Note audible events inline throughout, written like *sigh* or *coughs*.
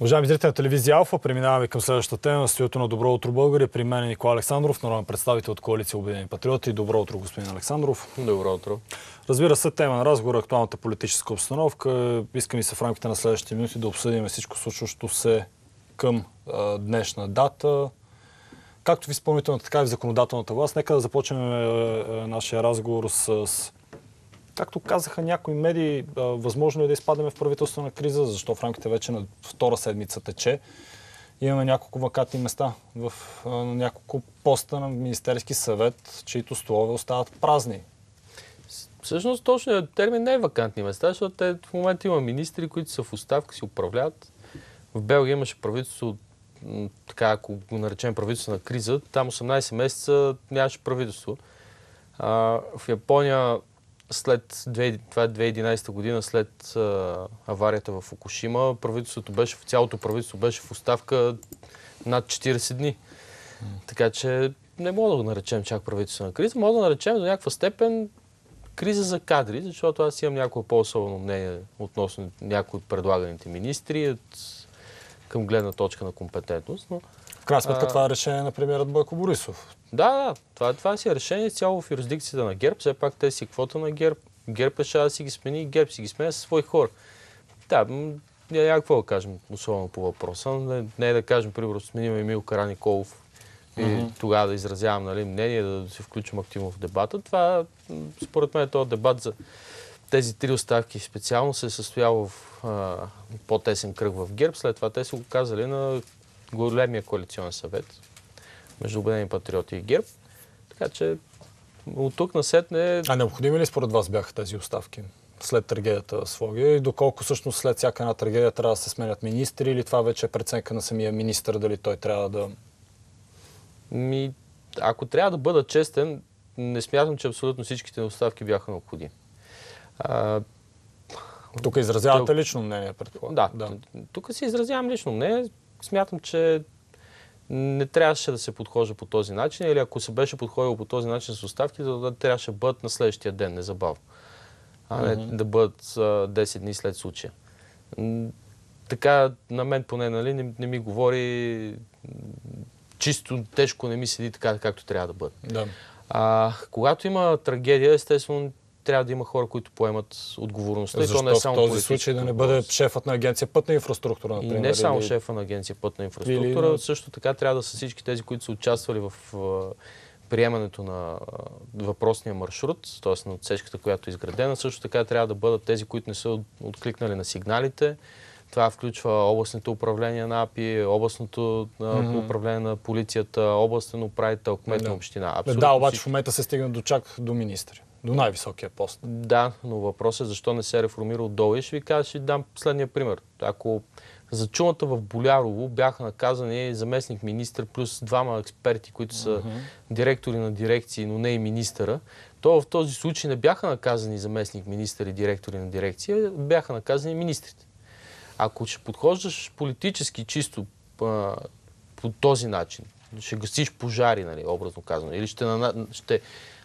Уважаеми зрители на телевизия Алфа, преминаваме към следващата тема. Стоято на Добро утро България. При мен е Николай Александров, народен представител от коалиция Обединени патриоти. Добро утро, господин Александров. Добро утро. Разбира се, тема на разговор актуалната политическа обстановка. Искам и се в рамките на следващите минути да обсъдим всичко случващо се към а, днешна дата. Както в изпълнителната, така и в законодателната власт. Нека да започнем а, а, нашия разговор с, с Както казаха някои медии, възможно е да изпадаме в правителствена криза, защо в рамките вече на втора седмица тече. Имаме няколко вакантни места в няколко поста на Министерски съвет, чието столове остават празни. Всъщност точният термин не е вакантни места, защото те, в момента има министри, които са в оставка, си управляват. В Белгия имаше правителство, така ако го наречем правителство на криза, там 18 месеца нямаше правителство. А, в Япония след това 2011 е година, след а, аварията в Фукушима, правителството беше, цялото правителство беше в оставка над 40 дни. Така че не мога да го наречем чак правителствена криза, мога да наречем до някаква степен криза за кадри, защото аз имам някакво по-особено мнение относно някои от предлаганите министри от, към гледна точка на компетентност. Но, крайна сметка това е решение на премиерът Бойко Борисов. Да, да, това, това си е решение цяло в юрисдикцията на ГЕРБ. Все пак те си квота на ГЕРБ. ГЕРБ решава да си ги смени и ГЕРБ си ги сменя със свои хора. Да, няма какво да кажем особено по въпроса. Не, не е да кажем, примерно, сменим Емил Караниколов и mm-hmm. тогава да изразявам нали, мнение, да се включим активно в дебата. Това, според мен, този дебат за тези три оставки специално се е състоял в а, по-тесен кръг в ГЕРБ. След това те са го казали на големия коалиционен съвет между Обединени патриоти и ГЕРБ. Така че от тук на сетне... А необходими ли според вас бяха тези оставки? след трагедията с Логия и доколко всъщност след всяка една трагедия трябва да се сменят министри или това вече е преценка на самия министр, дали той трябва да... Ми, ако трябва да бъда честен, не смятам, че абсолютно всичките оставки бяха необходими. А... Тук изразявате лично мнение, предполагам. Да, да. тук си изразявам лично мнение. Смятам, че не трябваше да се подхожа по този начин или ако се беше подходило по този начин с оставки, да трябваше да бъдат на следващия ден, незабавно. А не mm-hmm. да бъдат а, 10 дни след случая. Така на мен поне нали, не, не ми говори чисто тежко не ми седи така, както трябва да бъде. Да. А, когато има трагедия, естествено трябва да има хора, които поемат отговорността. Защо и то не е само в този случай да не бъде шефът на агенция пътна инфраструктура, например? И не само или... шефа на агенция пътна инфраструктура, или... също така трябва да са всички тези, които са участвали в приемането на въпросния маршрут, т.е. на отсечката, която е изградена. Също така трябва да бъдат тези, които не са откликнали на сигналите. Това включва областното управление на АПИ, областното mm-hmm. управление на полицията, областен управител, кмет на община. Абсолютно да, обаче в момента се стигна до чак до министри до най-високия пост. Да, но въпросът е защо не се е реформира отдолу. И ще ви кажа, ще ви дам последния пример. Ако за чумата в Болярово бяха наказани заместник министр плюс двама експерти, които са директори на дирекции, но не и министъра, то в този случай не бяха наказани заместник министър и директори на дирекция, бяха наказани министрите. Ако ще подхождаш политически чисто а, по този начин, ще гасиш пожари, нали, образно казано, или ще, ще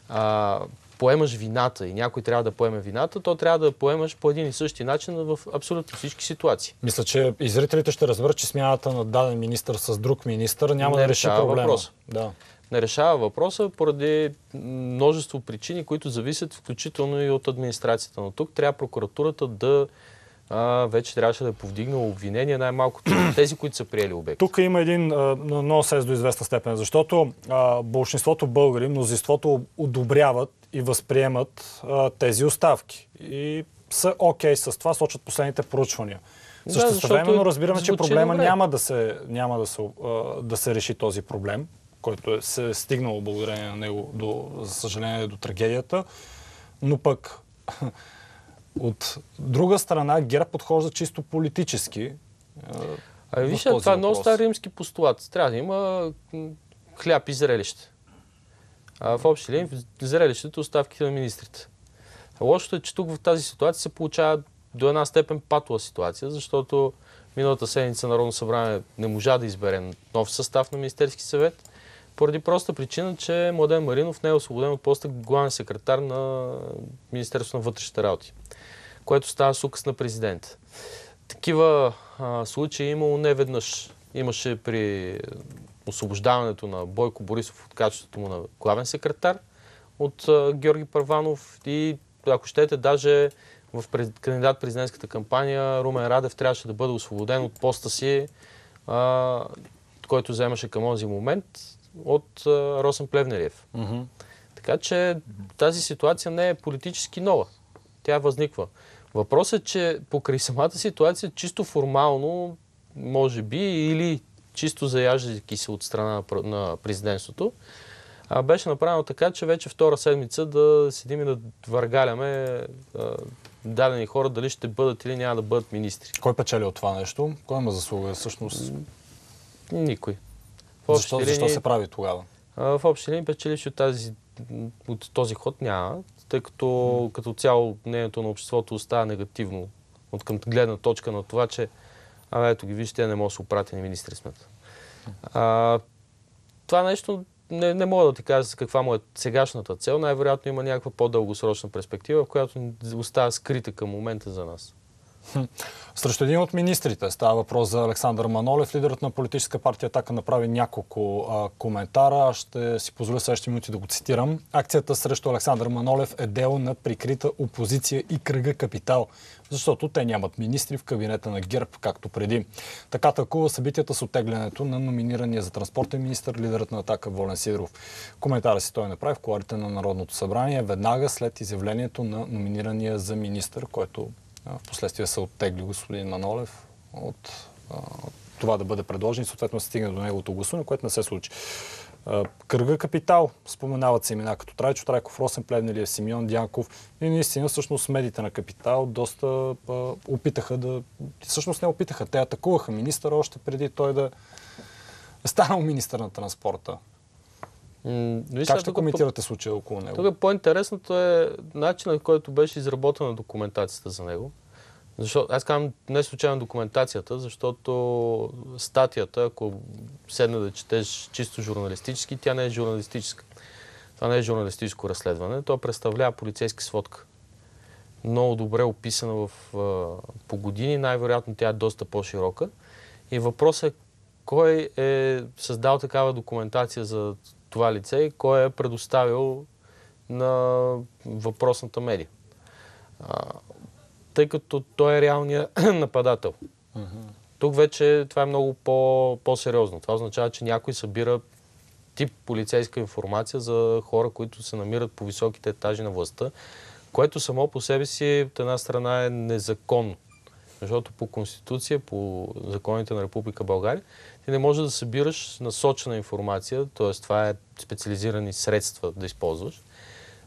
а, поемаш вината и някой трябва да поеме вината, то трябва да поемаш по един и същи начин в абсолютно всички ситуации. Мисля, че и зрителите ще разберат, че смяната на даден министр с друг министр няма не да реши проблема. Въпроса. Да. Не решава въпроса поради множество причини, които зависят включително и от администрацията. Но тук трябва прокуратурата да а, вече трябваше да е повдигнало обвинение най-малкото тези, които са приели обект. Тук има един нонсенс до известна степен, защото а, большинството българи, мнозинството одобряват и възприемат а, тези оставки. И са окей okay с това, сочат последните проучвания. Също времено разбираме, че проблема добре. няма да се, няма да се, а, да се реши този проблем, който е, се е стигнал благодарение на него, до, за съжаление, до трагедията. Но пък *laughs* от друга страна ГЕРБ подхожда чисто политически. А виж, това е много стар римски постулат. Трябва да има хляб и зрелище. А в общи линии зрелището оставките на министрите. Лошото е, че тук в тази ситуация се получава до една степен патова ситуация, защото миналата седмица Народно събрание не можа да избере нов състав на Министерски съвет, поради проста причина, че Младен Маринов не е освободен от поста главен секретар на Министерството на вътрешните работи, което става с указ на президента. такива а, случаи е имало не веднъж. Имаше при освобождаването на Бойко Борисов от качеството му на главен секретар от а, Георги Първанов и ако щете, даже в пред, кандидат президентската кампания Румен Радев трябваше да бъде освободен от поста си, а, който вземаше към този момент от Росен Плевнелиев. Mm-hmm. Така че тази ситуация не е политически нова. Тя възниква. Въпросът е, че покрай самата ситуация, чисто формално, може би, или чисто заяждайки се от страна на президентството, а, беше направено така, че вече втора седмица да седим и да въргаляме дадени хора дали ще бъдат или няма да бъдат министри. Кой печели от това нещо? Кой има заслуга всъщност? Никой. В защо, линии, защо се прави тогава? В общи линии печеливши от, тази, от този ход няма, тъй като mm. като цяло мнението на обществото остава негативно от към гледна точка на това, че а, ето ги вижте, не може да се опрати на министри смет. А, това нещо не, не мога да ти кажа за каква му е сегашната цел. Най-вероятно има някаква по-дългосрочна перспектива, в която остава скрита към момента за нас. *laughs* Срещу един от министрите става въпрос за Александър Манолев. Лидерът на политическа партия Така направи няколко а, коментара. Ще си позволя следващите минути да го цитирам. Акцията срещу Александър Манолев е дело на прикрита опозиция и кръга капитал, защото те нямат министри в кабинета на ГЕРБ, както преди. Така тълкува събитията с оттеглянето на номинирания за транспортен министр, лидерът на Атака Волен Сидоров. Коментара си той направи в коларите на Народното събрание веднага след изявлението на номинирания за министр, който в последствие се оттегли господин Манолев от това да бъде предложен и съответно се стигне до неговото гласуване, което не се случи. Кръга Капитал, споменават се имена като Трайчо Трайков, Росен Плевнелиев, Симеон Дянков и наистина всъщност медиите на Капитал доста а, опитаха да... Всъщност не опитаха, те атакуваха министъра още преди той да е станал министър на транспорта. М- как ще коментирате по... случая около него? Тук по-интересното е начинът, който беше изработена документацията за него. Защото, аз казвам не случайно документацията, защото статията, ако седне да четеш чисто журналистически, тя не е журналистическа. Това не е журналистическо разследване, то представлява полицейска сводка. Много добре описана в, по години, най-вероятно тя е доста по-широка. И въпросът е кой е създал такава документация за това лице и кой е предоставил на въпросната медия. А, тъй като той е реалният *clears throat* нападател. Uh-huh. Тук вече това е много по- по-сериозно. Това означава, че някой събира тип полицейска информация за хора, които се намират по високите етажи на властта, което само по себе си от една страна е незаконно. Защото по Конституция, по законите на Република България, ти не можеш да събираш насочена информация, т.е. това е специализирани средства да използваш,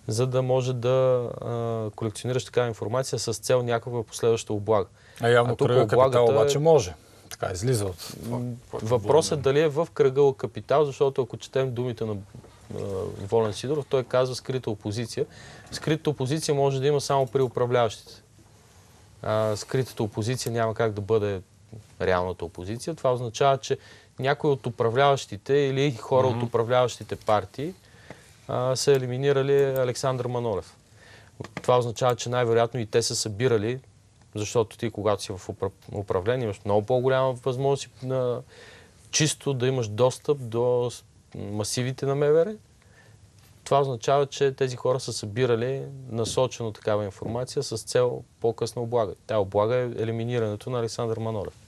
за да може да а, колекционираш такава информация с цел някаква последваща облага. А явно а кръга капитал е- обаче може. Така излиза от Въпросът е дали е в кръга капитал, защото ако четем думите на Волен Сидоров, той казва скрита опозиция. Скрита опозиция може да има само при управляващите. А, скритата опозиция няма как да бъде реалната опозиция. Това означава, че някои от управляващите или хора mm-hmm. от управляващите партии а, са елиминирали Александър Манолев. Това означава, че най-вероятно и те са събирали, защото ти, когато си в управление, имаш много по-голяма възможност на чисто да имаш достъп до масивите на МВР. Това означава, че тези хора са събирали насочено такава информация с цел по-късна облага. Тя облага е елиминирането на Александър Манолев.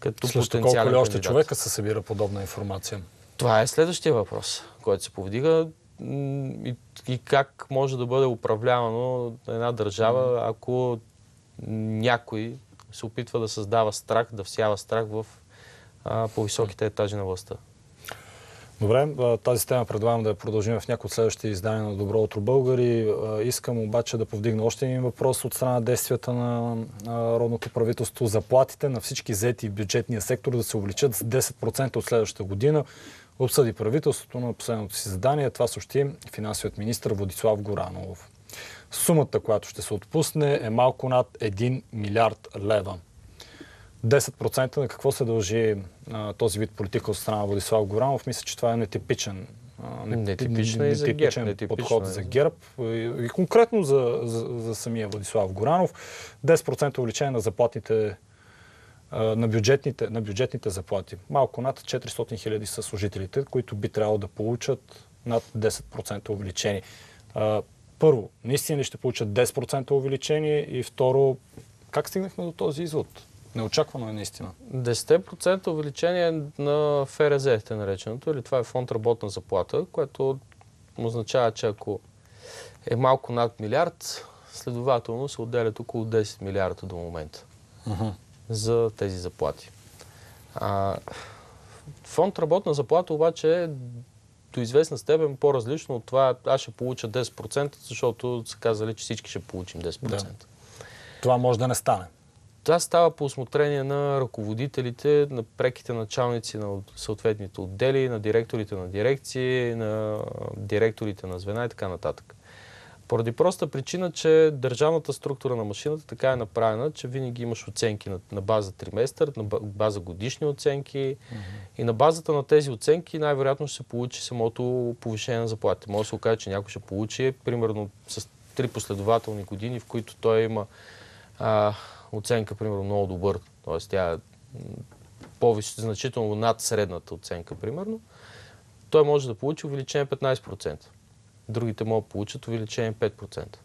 Като Също колко ли още човека се събира подобна информация? Това е следващия въпрос, който се повдига и, и как може да бъде управлявано една държава, ако някой се опитва да създава страх, да всява страх в а, по-високите етажи на властта. Добре, тази тема предлагам да я продължим в някои от следващите издания на Добро утро българи. Искам обаче да повдигна още един въпрос от страна на действията на народното правителство. Заплатите на всички зети в бюджетния сектор да се увеличат с 10% от следващата година обсъди правителството на последното си задание. Това съобщи финансовият министр Владислав Горанов. Сумата, която ще се отпусне е малко над 1 милиард лева. 10% на какво се дължи а, този вид политика от страна на Владислав Горанов? Мисля, че това е нетипичен, а, нетипичен, нетипичен, нетипичен нетипично подход е. за ГЕРБ и, и конкретно за, за, за самия Владислав Горанов. 10% увеличение на заплатите на бюджетните, на бюджетните заплати. Малко над 400 хиляди са служителите, които би трябвало да получат над 10% увеличение. Първо, наистина ли ще получат 10% увеличение и второ, как стигнахме до този извод? Неочаквано е наистина. 10% увеличение на ФРЗ, те нареченото, или това е фонд работна заплата, което означава, че ако е малко над милиард, следователно се отделят около 10 милиарда до момента uh-huh. за тези заплати. А, фонд работна заплата обаче е до известна степен по-различно от това аз ще получа 10%, защото са казали, че всички ще получим 10%. Да. Това може да не стане. Това става по осмотрение на ръководителите, на преките началници на съответните отдели, на директорите на дирекции, на директорите на звена и така нататък. Поради проста причина, че държавната структура на машината така е направена, че винаги имаш оценки на, на база триместър, на база годишни оценки mm-hmm. и на базата на тези оценки най-вероятно ще се получи самото повишение на заплатите. Може да се окаже, че някой ще получи примерно с три последователни години, в които той има а, оценка, примерно, много добър. Тоест тя е повече, значително над средната оценка, примерно. Той може да получи увеличение 15% другите могат да получат увеличение 5%.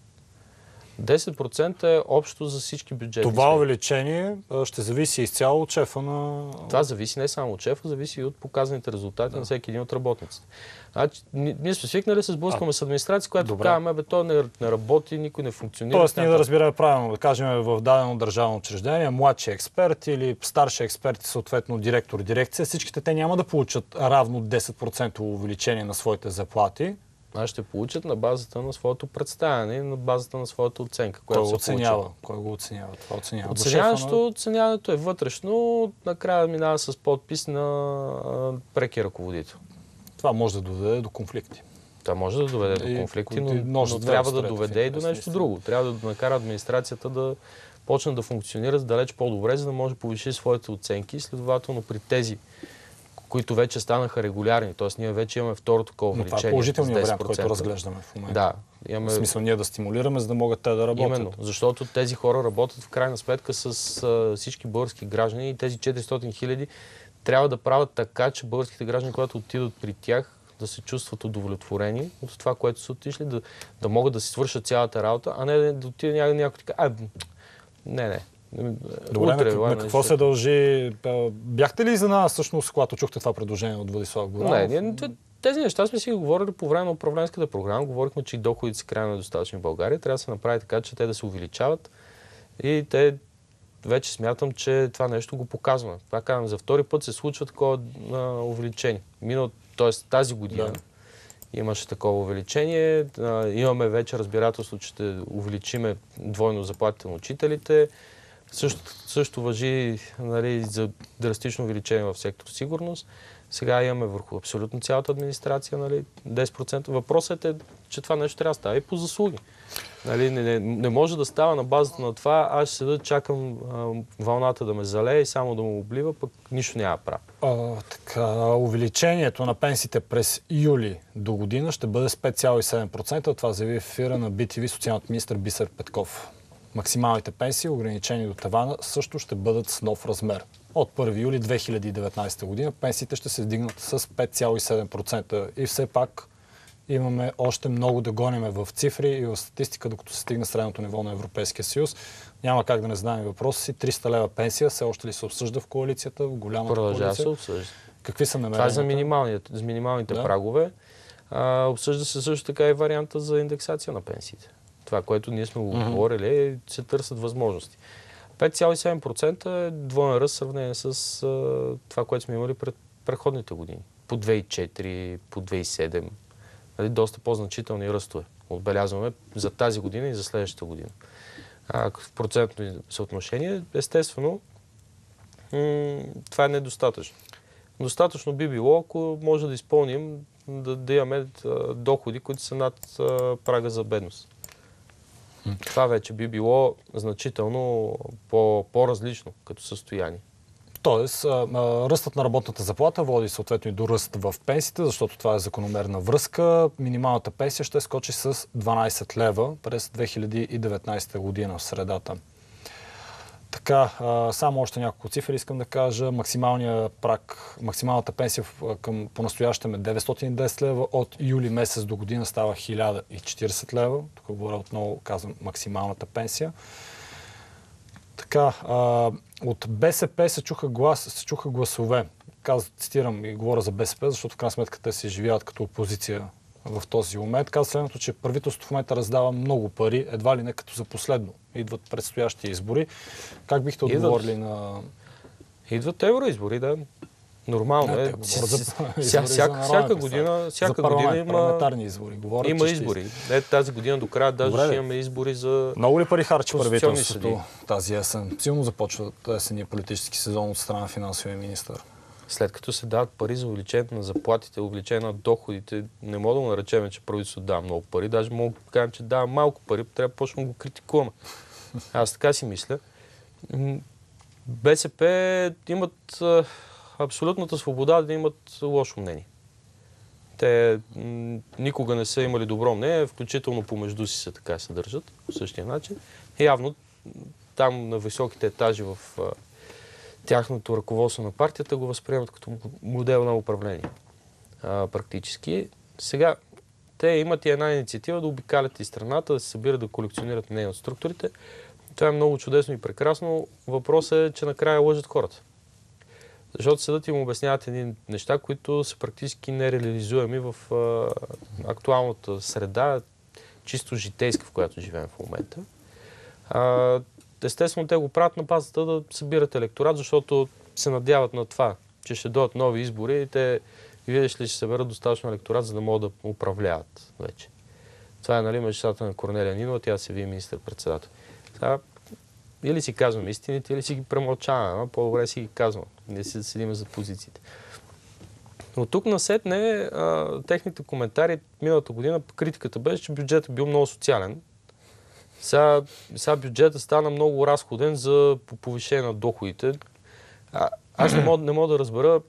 10% е общо за всички бюджети. Това увеличение ще зависи изцяло от шефа на... Това зависи не само от шефа, зависи и от показаните резултати да. на всеки един от работниците. Значи, ние сме свикнали да се сблъскваме с администрация, която казваме, бе, то не, не работи, никой не функционира. Тоест, ние да разбираме правилно, да кажем в дадено държавно учреждение, младши експерт или старши експерт съответно директор дирекция, всичките те няма да получат равно 10% увеличение на своите заплати а ще получат на базата на своето представяне на базата на своята оценка. Кой го оценява? Кой го оценява? Това оценява. Оценяването, на... оценяването е вътрешно, накрая минава с подпис на преки ръководител. Това може да доведе до конфликти. Това може да доведе до конфликти, но, но, но трябва да доведе и до нещо друго. Трябва да накара администрацията да почне да функционира далеч по-добре, за да може да повиши своите оценки. Следователно при тези които вече станаха регулярни. Тоест ние вече имаме второ такова увеличение. Това е положителният вариант, който разглеждаме в момента. Да. Имаме... В смисъл ние да стимулираме, за да могат те да работят. Именно, защото тези хора работят в крайна сметка с а, всички български граждани и тези 400 хиляди трябва да правят така, че българските граждани, когато отидат при тях, да се чувстват удовлетворени от това, което са отишли, да, да могат да си свършат цялата работа, а не да отиде някой, някой така, а, не, не, Добре, Утре, на, на какво се дължи? Бяхте ли за нас всъщност, когато чухте това предложение от Владислав Горанов? Не, не, тези неща сме си говорили по време на управленската програма. Говорихме, че доходите са крайно недостатъчни в България. Трябва да се направи така, че те да се увеличават. И те вече смятам, че това нещо го показва. Това казвам, за втори път се случва такова а, увеличение. Минал, т.е. тази година да. имаше такова увеличение. А, имаме вече разбирателство, че ще увеличиме двойно заплатите на учителите. Също, също въжи нали, за драстично увеличение в сектор сигурност. Сега имаме върху абсолютно цялата администрация нали, 10%. Въпросът е, че това нещо трябва да става и по заслуги. Нали, не, не, не може да става на базата на това, аз ще седа, чакам а, вълната да ме залее и само да му облива, пък нищо няма право. така, увеличението на пенсиите през юли до година ще бъде с 5,7%. Това заяви ефира на BTV социалният министр Бисер Петков. Максималните пенсии, ограничени до тавана, също ще бъдат с нов размер. От 1 юли 2019 година пенсиите ще се вдигнат с 5,7%. И все пак имаме още много да гониме в цифри и в статистика, докато се стигне средното ниво на Европейския съюз. Няма как да не знаем въпроса си. 300 лева пенсия все още ли се обсъжда в коалицията, в голямата Продължава коалиция? се обсъжда. Какви са намеренията? Това е за, за минималните да. прагове. А, обсъжда се също така и варианта за индексация на пенсиите. Това, което ние сме го mm-hmm. говорили, е, се търсят възможности. 5,7% е двоен ръст в сравнение с а, това, което сме имали пред преходните години. По 2,4, по 2,7. Нали, доста по-значителни ръстове. Отбелязваме за тази година и за следващата година. А, в процентно съотношение, естествено, м- това е недостатъчно. Достатъчно би било, ако може да изпълним, да, да имаме доходи, които са над а, прага за бедност. Това вече би било значително по, по-различно като състояние. Тоест, ръстът на работната заплата води съответно и до ръст в пенсиите, защото това е закономерна връзка. Минималната пенсия ще скочи с 12 лева през 2019 година в средата. Така, само още няколко цифри искам да кажа. Максималния прак, максималната пенсия към по-настоящем е 910 лева. От юли месец до година става 1040 лева. Тук говоря отново, казвам, максималната пенсия. Така, от БСП се чуха, глас, се чуха гласове. Каз, цитирам и говоря за БСП, защото в крайна сметка те се живеят като опозиция в този момент. Каза следното, че правителството в момента раздава много пари, едва ли не като за последно. Идват предстоящи избори. Как бихте Идват. отговорили на... Идват евроизбори, да. Нормално е. всяка, година, всяка година има, парламентарни избори. Говорят, има избори. Е, тази година до края даже Добре, ще имаме избори за... Много ли пари харчи правителството тази есен? Силно започва есения политически сезон от страна на финансовия министр. След като се дават пари за увеличение на заплатите, увеличение на доходите, не мога да го наречем, че правителството дава много пари. Даже мога да кажем, че дава малко пари, трябва да почнем да го критикуваме. Аз така си мисля. БСП имат абсолютната свобода да имат лошо мнение. Те никога не са имали добро мнение, включително помежду си се така се държат по същия начин. Явно там на високите етажи в тяхното ръководство на партията го възприемат като модел на управление. А, практически. Сега, те имат и една инициатива да обикалят и страната, да се събират, да колекционират мнения от структурите. Това е много чудесно и прекрасно. Въпросът е, че накрая лъжат хората. Защото съдът им обясняват едни неща, които са практически нереализуеми в а, актуалната среда, чисто житейска, в която живеем в момента. А, естествено, те го правят на базата да събират електорат, защото се надяват на това, че ще дойдат нови избори и те, видиш ли, ще съберат достатъчно електорат, за да могат да управляват вече. Това е нали, мечтата на Корнелия Нинова, тя се вие министър-председател. Сега, или си казвам истините, или си ги премълчаваме, а по-добре си ги казвам. Не си да седим за позициите. От тук насетне а, техните коментари миналата година, критиката беше, че бюджетът бил много социален. Сега, сега бюджетът стана много разходен за по- повишение на доходите. А, аз не мога, не мога да разбера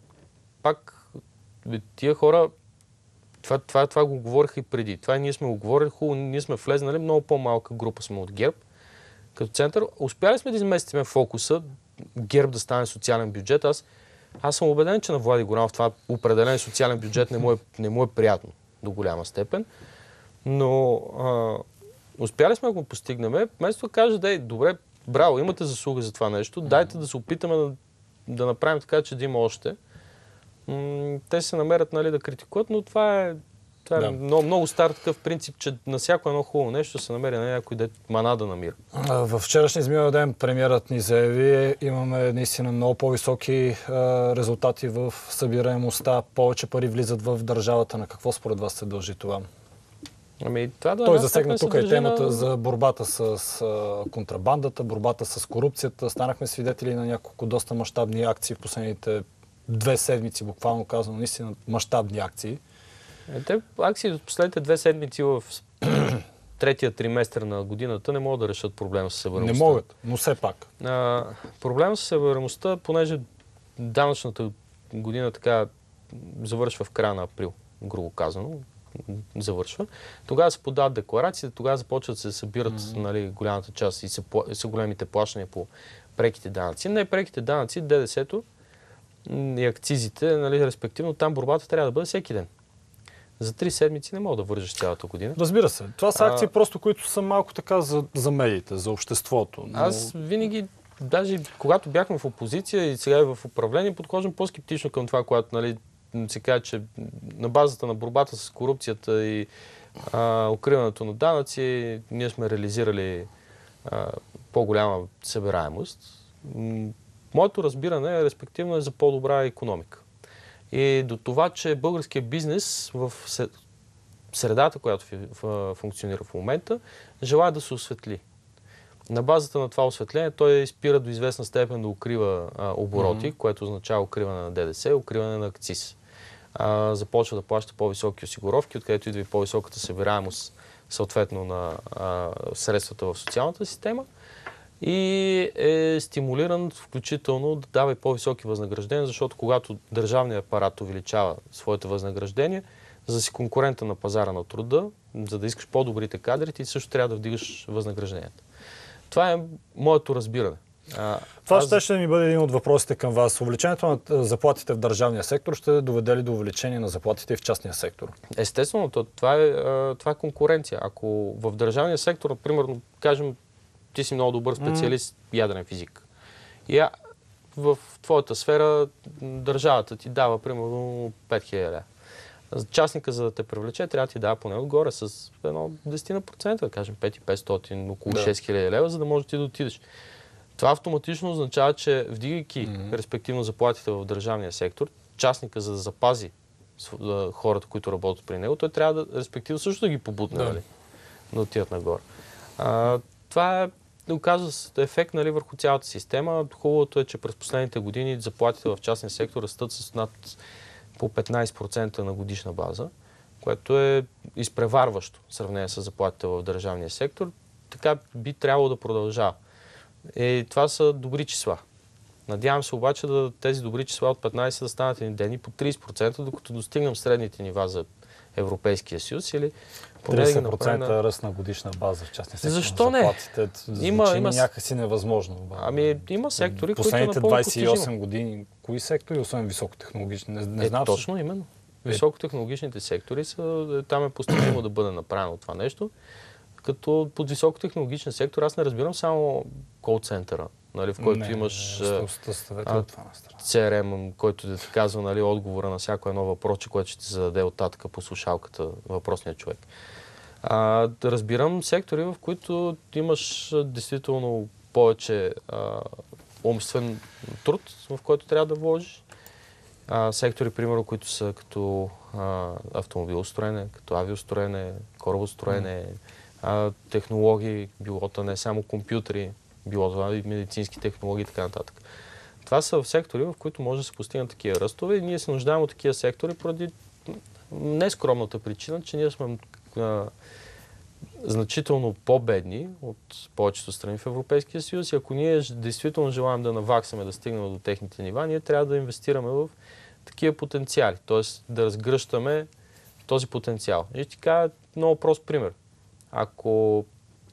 пак тия хора това, това, това го говориха и преди. Това ние сме го говорили, хубаво, ние сме влезнали, много по-малка група сме от ГЕРБ. Като център, успяли сме да изместиме фокуса, ГЕРБ да стане социален бюджет. Аз, аз съм убеден, че на Влади Горанов това определен социален бюджет не му е, не му е приятно до голяма степен. Но а, успяли сме да го постигнем. Вместо да каже, да добре, браво, имате заслуга за това нещо, дайте да се опитаме да, да направим така, че да има още. М, те се намерят нали, да критикуват, но това е, това е Да. много, много стар такъв принцип, че на всяко едно хубаво нещо се намери на някой дет мана да намира. Във вчерашния изминал ден премиерът ни заяви, имаме наистина много по-високи а, резултати в събираемостта, повече пари влизат в държавата. На какво според вас се дължи това? Ами, това до Той една засегна тук и темата за борбата с, а, контрабандата, борбата с корупцията. Станахме свидетели на няколко доста мащабни акции в последните две седмици, буквално казано, наистина мащабни акции. Е, Те акции от последните две седмици в с- *clears throat* третия триместър на годината не могат да решат проблема с Не събираемостта. могат, но все пак. А, проблема с събираемостта, понеже данъчната година така завършва в края на април, грубо казано, завършва. Тогава се подават декларациите, тогава започват да се събират нали, голямата част и са, големите плащания по преките данъци. Не преките данъци, ДДС-то и акцизите, нали, респективно, там борбата трябва да бъде всеки ден. За три седмици не мога да вържеш цялата година. Разбира се. Това са А- акции просто, които са малко така за, за медиите, за обществото. Но... Аз винаги, даже когато бяхме в опозиция и сега и в управление, подхождам по-скептично към това, което нали, се казва, че на базата на борбата с корупцията и а, укриването на данъци, ние сме реализирали а, по-голяма събираемост. Моето разбиране, респективно, е за по-добра економика. И до това, че българският бизнес в средата, която функционира в момента, желая да се осветли. На базата на това осветление той спира до известна степен да укрива а, обороти, което означава укриване на ДДС, укриване на акциз. А, започва да плаща по-високи осигуровки, откъдето идва и по-високата събираемост съответно на а, средствата в социалната система и е стимулиран включително да дава и по-високи възнаграждения, защото когато държавният апарат увеличава своите възнаграждения, за да си конкурента на пазара на труда, за да искаш по-добрите кадри, ти също трябва да вдигаш възнагражденията. Това е моето разбиране. А, Това аз... ще, ще ми бъде един от въпросите към вас. Увеличението на заплатите в държавния сектор ще доведе ли до увеличение на заплатите в частния сектор? Естествено, това е, това е конкуренция. Ако в държавния сектор, например, кажем, ти си много добър специалист mm. ядрен физик. И а, в твоята сфера държавата ти дава примерно 5000 лева. Частника, за да те привлече, трябва да ти дава поне отгоре с едно 10%, да кажем 5500, около да. 6000 лева, за да можеш ти да отидеш. Това автоматично означава, че вдигайки mm-hmm. респективно заплатите в държавния сектор, частника, за да запази хората, които работят при него, той трябва да, респективно също да ги побутне, да, нали? да отидат нагоре. А, това е оказва ефект нали, върху цялата система. Хубавото е, че през последните години заплатите в частния сектор растат с над по 15% на годишна база, което е изпреварващо в сравнение с заплатите в държавния сектор. Така би трябвало да продължава. И това са добри числа. Надявам се обаче да тези добри числа от 15 да станат един ден и по 30%, докато достигнем средните нива за Европейския съюз или 30% на... ръст на годишна база в частния сектор. Защо не? Има, има някакси невъзможно. Ами има сектори, Последните които 28 постижимо. години, кои сектори, освен високотехнологични? Не, не е, знам. Точно, именно. Е. Високотехнологичните сектори са, е, там е постижимо да бъде направено това нещо. Като под високотехнологичен сектор аз не разбирам само кол-центъра, нали, в който не, имаш не, а, CRM, който да ти казва нали, отговора на всяко едно въпрос, което ще ти зададе оттатък по слушалката въпросният човек. А, да разбирам сектори, в които имаш действително повече а, умствен труд, в който трябва да вложиш. А, сектори, примерно, които са като автомобилостроене, като авиостроене, корабостроене, технологии, билота не само компютри, било това и медицински технологии и така нататък. Това са сектори, в които може да се постигнат такива ръстове и ние се нуждаем от такива сектори поради нескромната причина, че ние сме а, значително по-бедни от повечето страни в Европейския съюз и ако ние действително желаем да наваксаме, да стигнем до техните нива, ние трябва да инвестираме в такива потенциали, т.е. да разгръщаме този потенциал. И ще кажа много прост пример. Ако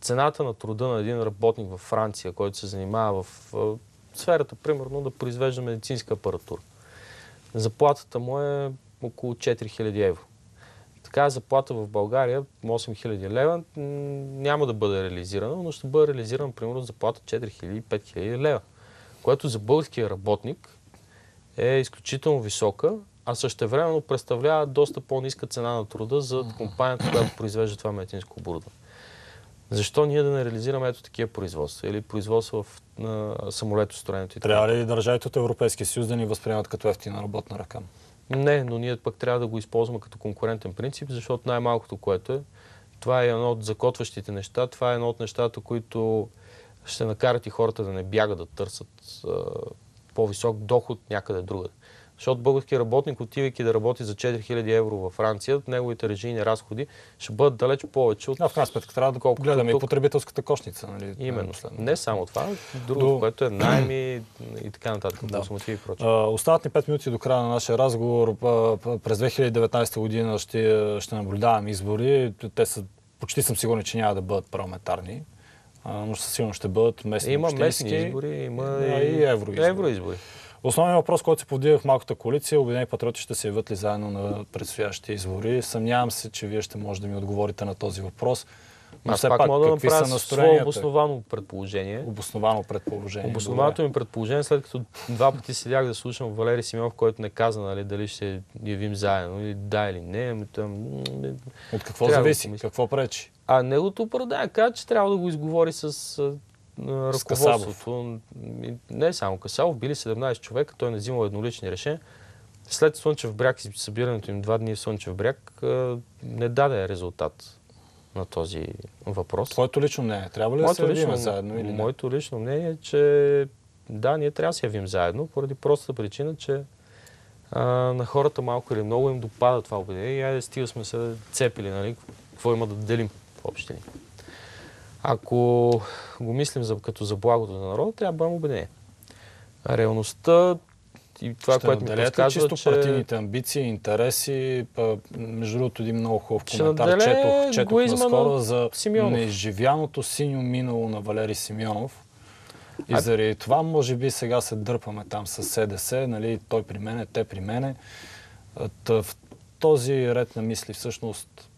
цената на труда на един работник във Франция, който се занимава в сферата, примерно, да произвежда медицинска апаратура, заплатата му е около 4000 евро. Така заплата в България 8000 лева няма да бъде реализирана, но ще бъде реализирана примерно заплата 4000-5000 лева, което за българския работник е изключително висока, а същевременно представлява доста по-ниска цена на труда за компанията, която *coughs* произвежда това медицинско оборудване. Защо ние да не реализираме ето такива производства или производства в на самолетостроенето? Трябва ли държавите от Европейския съюз да ни възприемат като ефтина работна ръка? Не, но ние пък трябва да го използваме като конкурентен принцип, защото най-малкото, което е, това е едно от закотващите неща, това е едно от нещата, които ще накарат и хората да не бягат да търсят по-висок доход някъде другаде. Защото български работник, отивайки да работи за 4000 евро във Франция, неговите режийни разходи ще бъдат далеч повече от... А в крайна сметка трябва да колко гледаме тук... и потребителската кошница. Нали? Именно. Не само това, другото, до... което е найми и така нататък, да. консумативи и прочее. Остават ни 5 минути до края на нашия разговор. През 2019 година ще, ще наблюдавам избори. Те са, почти съм сигурен, че няма да бъдат парламентарни но със сигурно ще бъдат местни Има местни избори, има и, и евроизбори. евроизбори. Основният въпрос, който се повдига в малката коалиция, Обединени патриоти ще се явят ли заедно на предстоящите избори. Съмнявам се, че вие ще можете да ми отговорите на този въпрос. Но Аз все пак, пак мога да направя свое обосновано предположение. Обосновано предположение. Обоснованото ми предположение, след като два пъти седях да слушам Валери Симеонов, който не каза нали, дали ще явим заедно, или да или не. Ами, там, От какво зависи? Да какво пречи? А неговото оправдание каза, че трябва да го изговори с ръководството. Не само Касалов, били 17 човека, той не взимал еднолични решения. След Слънчев бряг и събирането им два дни в Слънчев бряг не даде резултат на този въпрос. Твоето лично мнение, трябва ли да се явим заедно или не? Моето лично мнение е, че да, ние трябва да се явим заедно, поради простата причина, че а, на хората малко или много им допада това обединение и айде стига сме се цепили, нали, какво има да делим в общини. Ако го мислим за, като за благото на народа, трябва да бъдем убедени. Реалността и това, ще което ми подсказва, чисто че... партийните амбиции, интереси, па, между другото един много хубав коментар, четох, четох наскоро за Симеонов. неизживяното синьо минало на Валери Симеонов. И заради това, може би, сега се дърпаме там с СДС, нали, той при мене, те при мене. В този ред на мисли, всъщност,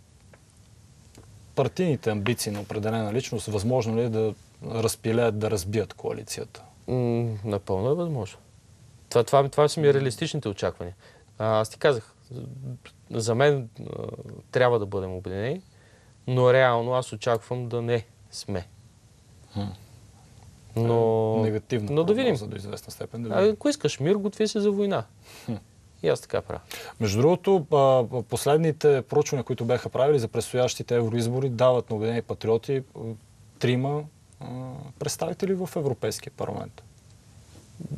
партийните амбиции на определена личност, възможно ли е да разпилеят, да разбият коалицията? М, напълно е възможно. Това, това, това са ми реалистичните очаквания. А, аз ти казах, за мен а, трябва да бъдем обединени, но реално аз очаквам да не сме. Хм. Но, Негативно. но да видим. До известна степен. Да А, видим. ако искаш мир, готви се за война. И аз така правя. Между другото, последните проучвания, които бяха правили за предстоящите евроизбори, дават на Обединени патриоти трима представители в Европейския парламент.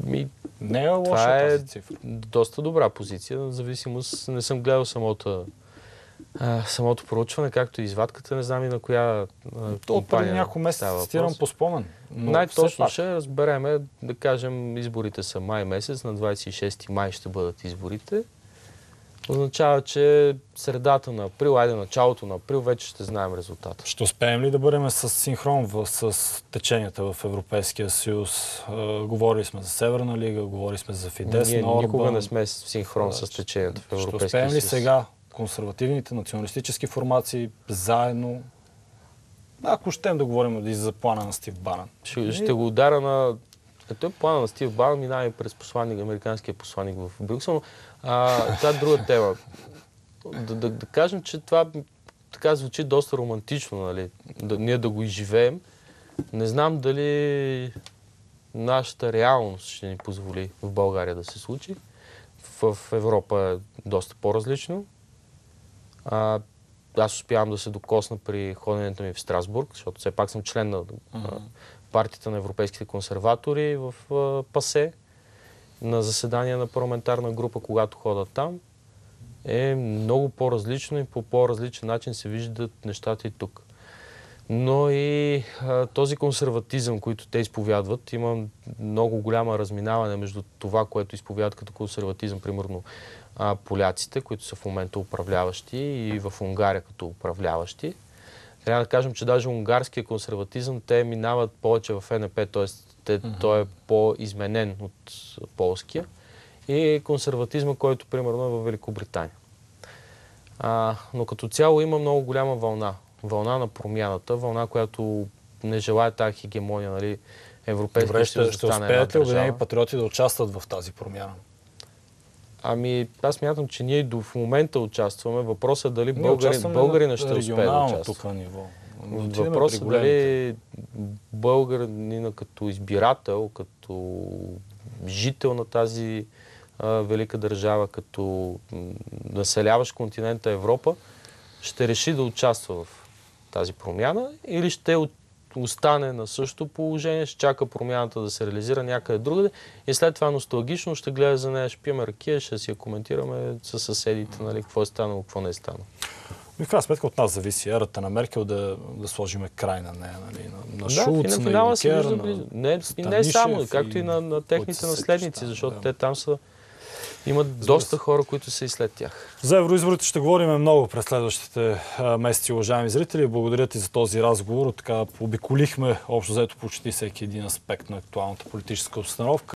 Ми, Не е лоша това е тази цифра. доста добра позиция. В зависимост, не съм гледал самото, а, самото проучване, както и извадката, не знам и на коя а, То от преди няколко месеца цитирам по спомен. Най-точно пак, ще разбереме, да кажем, изборите са май месец, на 26 май ще бъдат изборите. Означава, че средата на април, айде началото на април, вече ще знаем резултата. Ще успеем ли да бъдем с синхрон в, с теченията в Европейския съюз? Говорили сме за Северна лига, говорили сме за Фидес Ние на Орбан. никога не сме в синхрон с течението в Ще Европейския успеем ли съюз. сега консервативните националистически формации заедно? Ако щем да говорим и за плана на Стив Банан. Ще, ще го удара на... Е, той плана на Стив Банан минава и през посланник, американския посланник в Брюксел. но, А, това е друга тема. Да, да, да кажем, че това така звучи доста романтично, нали? Да, ние да го изживеем. Не знам дали нашата реалност ще ни позволи в България да се случи. В Европа е доста по-различно. А, аз успявам да се докосна при ходенето ми в Страсбург, защото все пак съм член на а, партията на европейските консерватори в а, ПАСЕ. На заседание на парламентарна група, когато хода там, е много по-различно и по по-различен начин се виждат нещата и тук. Но и а, този консерватизъм, който те изповядват, има много голяма разминаване между това, което изповядват като консерватизъм, примерно а, поляците, които са в момента управляващи и в Унгария като управляващи. Трябва да кажем, че даже унгарския консерватизъм, те минават повече в НП, т.е. Те, той е по-изменен от полския. И консерватизма, който примерно е в Великобритания. А, но като цяло има много голяма вълна. Вълна на промяната, вълна, която не желая тази хегемония, нали, Европейския съюз ще, ще успеят ли Обединени патриоти да участват в тази промяна? Ами, аз мятам, че ние до в момента участваме. Въпросът е дали Ние българи, българина на ще успее да участва. ниво. Въпросът е дали българина като избирател, като жител на тази а, велика държава, като м, населяващ континента Европа, ще реши да участва в тази промяна или ще остане на същото положение, ще чака промяната да се реализира някъде другаде и след това носталгично ще гледа за нея, ще пиеме ракия, ще си я коментираме с съседите, нали, какво е станало, какво не е станало. И в крайна сметка от нас зависи ерата на Меркел да, да сложиме край на нея, нали? на, на Да, Шулц, на Юнкер, на. Не, и не само, както и на, на техните наследници, защото да. те там са имат доста хора, които са и след тях. За евроизборите ще говорим много през следващите месеци, уважаеми зрители. Благодаря ти за този разговор. Така обиколихме общо взето почти всеки един аспект на актуалната политическа обстановка.